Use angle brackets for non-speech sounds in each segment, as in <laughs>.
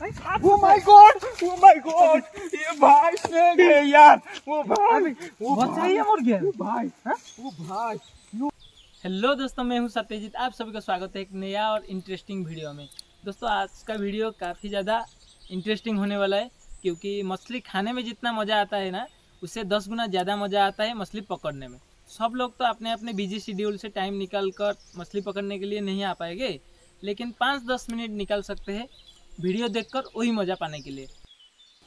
O my God oh my God ये भाई snake है यार। वो भाई वो बच्चा ही मर गया वो भाई हाँ? वो भाई हेलो दोस्तों मैं हूँ सत्यजीत। आप सभी का स्वागत है एक नया और इंटरेस्टिंग वीडियो में। दोस्तों आज का वीडियो काफ़ी ज़्यादा इंटरेस्टिंग होने वाला है क्योंकि मछली खाने में जितना मज़ा आता है ना उससे दस गुना ज़्यादा मज़ा आता है मछली पकड़ने में। सब लोग तो अपने अपने बिज़ी शेड्यूल से टाइम निकाल कर मछली पकड़ने के लिए नहीं आ पाएँगे लेकिन पाँच दस मिनट निकाल सकते हैं। वीडियो देखकर वही मज़ा पाने के लिए।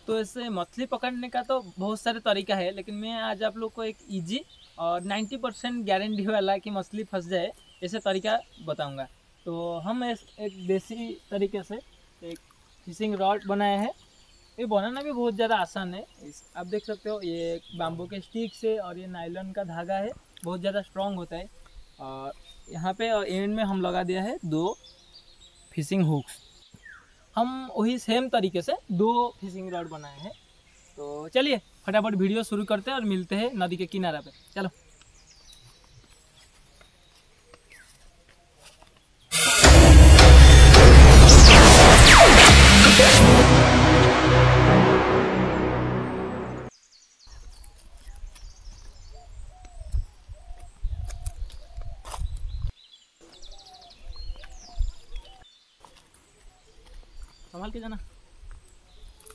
तो ऐसे मछली पकड़ने का तो बहुत सारे तरीका है, लेकिन मैं आज आप लोग को एक इजी और 90 परसेंट गारंटी वाला कि मछली फंस जाए, ऐसे तरीका बताऊँगा। तो हम एक देसी तरीके से एक फिशिंग रॉड बनाया है। ये बनाना भी बहुत ज़्यादा आसान है। इस, आप देख सकते हो, ये बाम्बू के स्टिक से और ये नायलॉन का धागा है, बहुत ज़्यादा स्ट्रॉन्ग होता है। और यहाँ पे एंड में हम लगा दिया है दो फिशिंग हुक्स हम वही सेम तरीके से दो फिशिंग रॉड बनाए हैं। तो चलिए, फटाफट वीडियो शुरू करते हैं और मिलते हैं नदी के किनारे पे। चलो। जाना।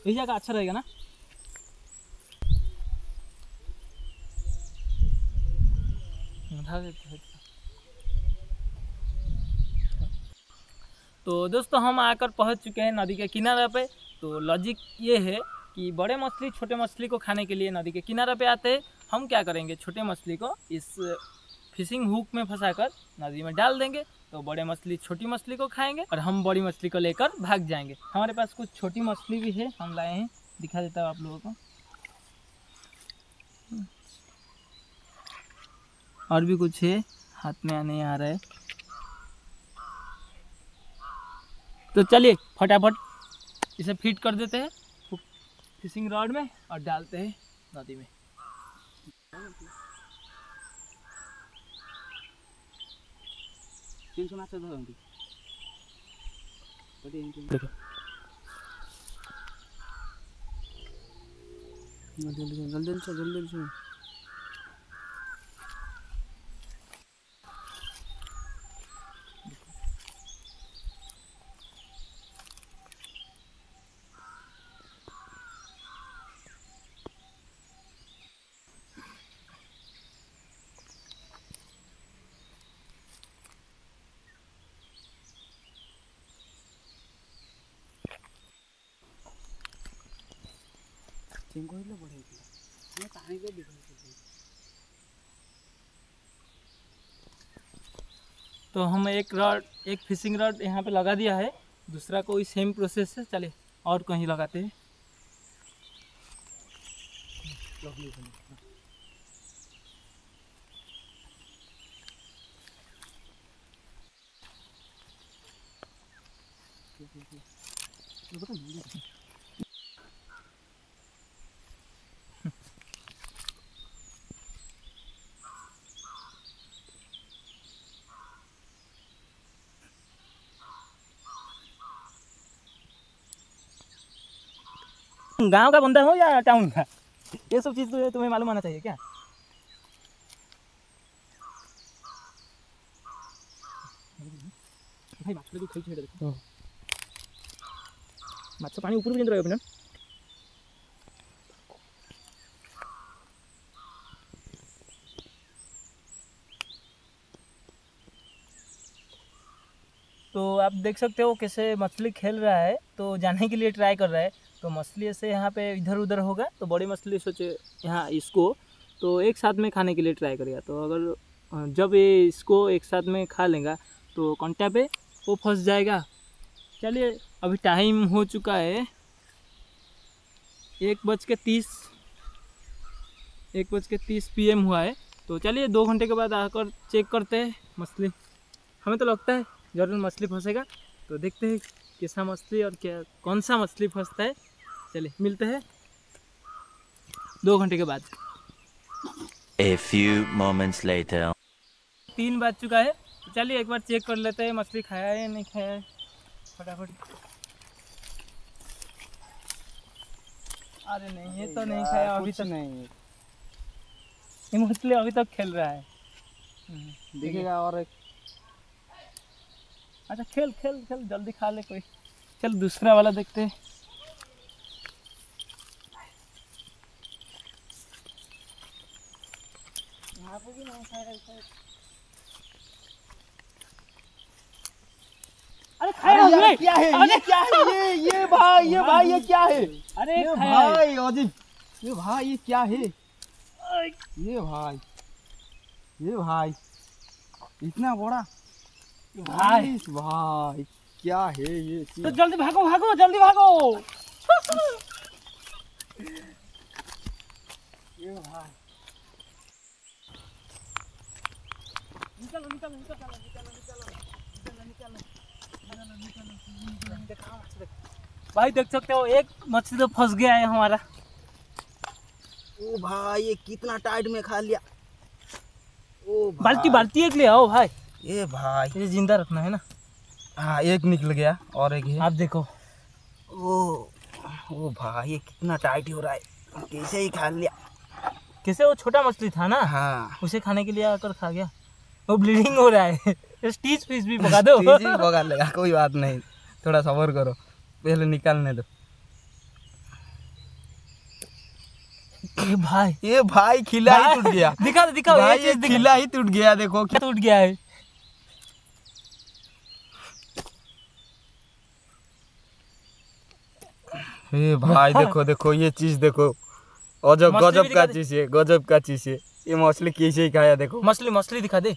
यही जगह अच्छा रहेगा ना। तो दोस्तों, हम आकर पहुँच चुके हैं नदी के किनारे पे। तो लॉजिक ये है कि बड़े मछली छोटे मछली को खाने के लिए नदी के किनारे पे आते हैं। हम क्या करेंगे? छोटे मछली को इस फिशिंग हुक में फंसाकर नदी में डाल देंगे। तो बड़े मछली, छोटी मछली को खाएँगे और हम बड़ी मछली को लेकर भाग जाएँगे। हमारे पास कुछ छोटी मछली भी है, हम लाए हैं। दिखा देता हूँ आप लोगों को। और भी कुछ है, हाथ में आने आ रहा है। तो चलिए, फटाफट इसे फिट कर देते हैं, फिशिंग रॉड में और डालते हैं नदी में। जु ଜଲ୍ଦି ଜଲ୍ଦି ଛୁଆ, ଜଲ୍ଦି ଜଲ୍ଦି ଛୁଆ। ଚିଙ୍ଗୁଡ଼ି ହେଲେ ବଢ଼ିଆ ହେଇଥିଲା ଆମେ ପାଣିରେ ବିଘନ କରିଦେଇଛୁ तो हम एक रॉड एक फिशिंग रॉड यहाँ पे लगा दिया है दूसरा कोई सेम प्रोसेस है चलिए और कहीं लगाते हैं ଲଗେଇ ଦେଲି। गाँव का बंदा हो या टाउन का? ये सब चीज़ तो तुम्हें तुम्हें मालूम आना चाहिए क्या? भाई तो हाँ। पानी ऊपर भी रहेगा अपना आप देख सकते हो कैसे मछली खेल रहा है तो जाने के लिए ट्राई कर रहा है। तो मछली ऐसे यहाँ पे इधर उधर होगा तो बड़ी मछली सोचे यहाँ इसको तो एक साथ में खाने के लिए ट्राई करेगा। तो अगर जब ये इसको एक साथ में खा लेगा तो कंटा पे वो फंस जाएगा। चलिए, अभी टाइम हो चुका है। एक बज के तीस, एक बज के तीस पी हुआ है। तो चलिए, दो घंटे के बाद आकर चेक करते हैं मछली। हमें तो लगता है ज़रूर मछली फंसेगा। तो देखते हैं कैसा मछली और क्या कौन सा मछली फंसता है। चलिए मिलते हैं। दो घंटे के बाद। A few moments later. तीन बज चुका है। तो चलिए एक बार चेक कर लेते हैं मछली खाया है या नहीं खाया है। फटाफट। अरे नहीं ये तो नहीं खाया अभी तो नहीं ये मछली अभी तक तो खेल रहा है। दिखेगा और एक अच्छा खेल खेल खेल जल्दी खा ले कोई। चल दूसरा वाला देखते हैं। अरे खाया अरे यार, क्या है? ये क्या है? ये ये भाई ये भाई ये क्या है? अरे ये। भाई अजीब ये भाई ये क्या है? ये भाई ये भाई। इतना बड़ा? भाई भाई क्या है ये तो जल्दी भागो भागो जल्दी भागो ये भाई भाई देख सकते हो एक मछली तो फंस गया है हमारा ओ भाई ये कितना टाइट में खा लिया ओ बाल्टी बाल्टी एक ले आओ भाई ये भाई। ये ज़िंदा रखना है ना? हाँ एक निकल गया और एक है आप देखो। ओ ओ भाई ये कितना टाइट हो रहा है। कैसे ही खा लिया। कैसे? वो छोटा मछली था ना? हाँ। उसे खाने के लिए आकर खा गया। वो ब्लीडिंग हो रहा है। <laughs> स्टीच फ़ीस भी पका दो। बगा लेगा कोई बात नहीं। थोड़ा सबर करो। पहले निकालने दो। भाई। ये भाई खिला ही टूट गया। दिखा दिखा भाई ये खिला ही टूट गया देखो। क्या टूट गया है। हे भाई देखो देखो ये चीज़ देखो। अजब गजब का चीज़ है गजब का चीज़ है। ये मछली कैसे ही खाया देखो। मछली मछली दिखा दे।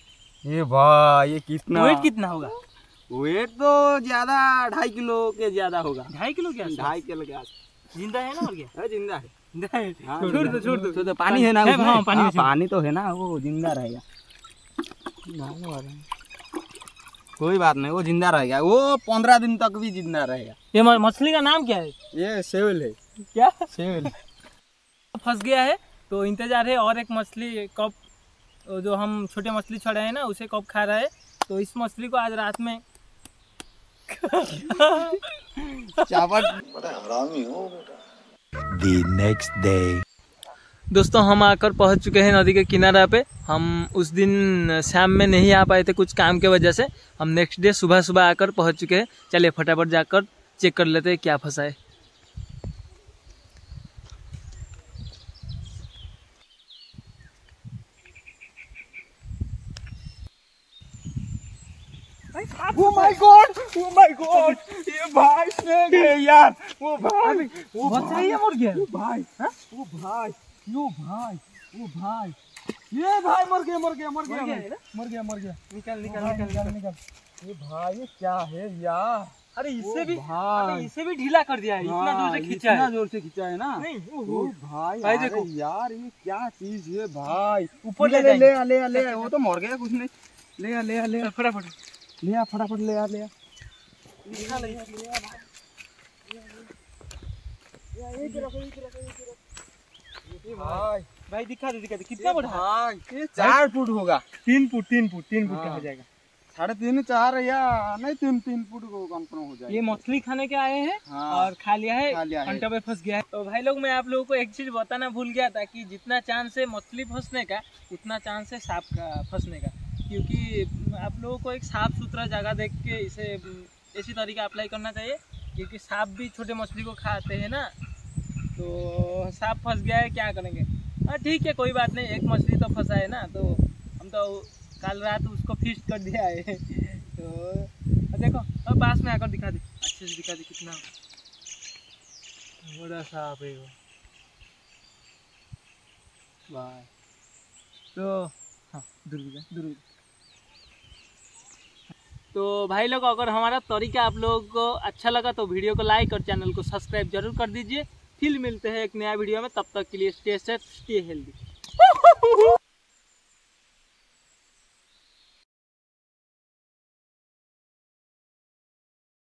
ये भाई ये कितना वेट कितना होगा? वेट तो ज़्यादा ढाई किलो के ज़्यादा होगा। ढाई किलो क्या ढाई किलो के ज़िंदा है ना और क्या? है, ज़िंदा है। हाँ, छोड़ दो छोड़ दो। तो, तो पानी है ना है? हाँ, पानी हाँ, है। पानी तो है ना वो ज़िंदा रहेगा। हैं। कोई बात नहीं वो ज़िंदा रहेगा वो पंद्रह दिन तक भी ज़िंदा रहेगा ये मछली का नाम क्या है? ये सेवल है। क्या? सेवल। फंस गया है तो इंतज़ार है और एक मछली कब जो हम छोटे मछली छोड़े हैं ना उसे कब खा रहा है। तो इस मछली को आज रात में <laughs> चावल। The next day. दोस्तों हम आकर पहुँच चुके हैं नदी के किनारा पे। हम उस दिन शाम में नहीं आ पाए थे कुछ काम के वजह से। हम नेक्स्ट डे सुबह सुबह आकर पहुँच चुके हैं। चलिए फटाफट जाकर चेक कर लेते हैं क्या फंसा है। Oh my God oh my God ये भाई स्नेक है यार। वो भाई वो भाई। है मुर्गी वो भाई वो भाई। यो भाई वो भाई ये भाई मर गया मर गया मर गया मर गया। है? मर गया निकल निकल निकल निकल ये भाई ये क्या है यार अरे इससे भी भाई। अरे इसे भी ढीला कर दिया है इतना ज़ोर हाँ, से खींचा इतना है ज़ोर से खींचा है ना नहीं ओ भाई भाई देखो। यार ये क्या चीज़ है भाई ऊपर ले ले ले ले ले वो तो मर गया कुछ नहीं ले आ ले आ ले आ फटाफट ले आ फटाफट ले आ ले आ भाई भाई। दिखा दे दिखा दे। कितना बड़ा है? ये चार फुट होगा। तीन फुट तीन फुट तीन फुट का हाँ। हो जाएगा। साढ़े तीन चार या नहीं तीन तीन फुट को हो जाएगा। ये मछली खाने के आए हैं हाँ। और खा लिया है अंटा पे फंस गया है। तो भाई लोग मैं आप लोगों को एक चीज़ बताना भूल गया था कि जितना चांस है मछली फंसने का उतना चांस है सांप का फंसने का। क्योंकि आप लोगों को एक साफ़ सुथरा जगह देख के इसे इसी तरीके अप्लाई करना चाहिए। क्योंकि सांप भी छोटे मछली को खाते हैं ना तो सांप फंस गया है क्या करेंगे? हाँ ठीक है कोई बात नहीं एक मछली तो फंसा है ना तो हम तो कल रात उसको फिस्ट कर दिया है। तो देखो अब पास में आकर दिखा दे। अच्छे से दिखा दे कितना। बड़ा सांप है वो। तो हाँ दूर दूर तो भाई लोग अगर हमारा तरीका आप लोगों को अच्छा लगा तो वीडियो को लाइक और चैनल को सब्सक्राइब ज़रूर कर दीजिए। फिर मिलते हैं एक नया वीडियो में, तब तक के लिए स्टे सेफ़ स्टे हेल्दी